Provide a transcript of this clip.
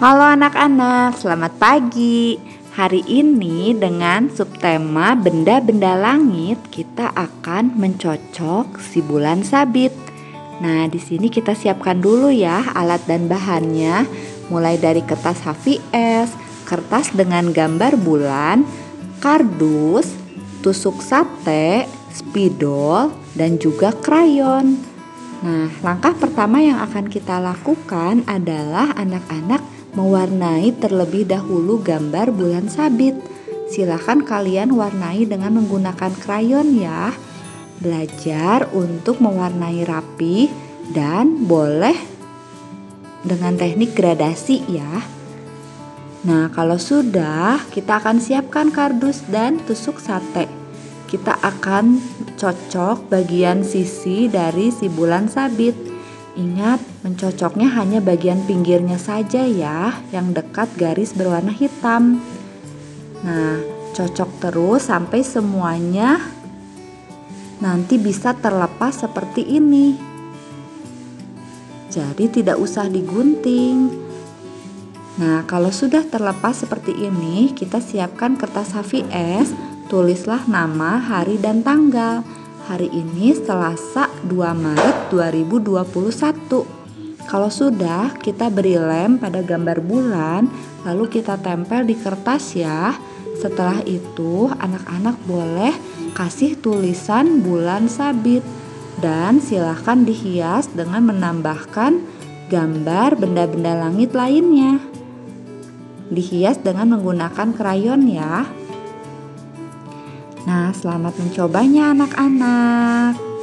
Halo anak-anak, selamat pagi. Hari ini dengan subtema benda-benda langit kita akan mencocok si bulan sabit. Nah, di sini kita siapkan dulu ya alat dan bahannya, mulai dari kertas HVS, kertas dengan gambar bulan, kardus, tusuk sate, spidol, dan juga krayon. Nah, langkah pertama yang akan kita lakukan adalah anak-anak mewarnai terlebih dahulu gambar bulan sabit. Silahkan kalian warnai dengan menggunakan krayon ya. Belajar untuk mewarnai rapi dan boleh dengan teknik gradasi ya. Nah, kalau sudah, kita akan siapkan kardus dan tusuk sate kita akan cocok bagian sisi dari si bulan sabit. Ingat, mencocoknya hanya bagian pinggirnya saja ya, yang dekat garis berwarna hitam. Nah, cocok terus sampai semuanya nanti bisa terlepas seperti ini. Jadi tidak usah digunting. Nah, kalau sudah terlepas seperti ini, kita siapkan kertas HVS Tulislah nama, hari, dan tanggal. Hari ini Selasa 2 Maret 2021. Kalau sudah, kita beri lem pada gambar bulan, lalu kita tempel di kertas ya. Setelah itu, anak-anak boleh kasih tulisan bulan sabit dan silahkan dihias dengan menambahkan gambar benda-benda langit lainnya. Dihias dengan menggunakan krayon ya. Nah, selamat mencobanya anak-anak.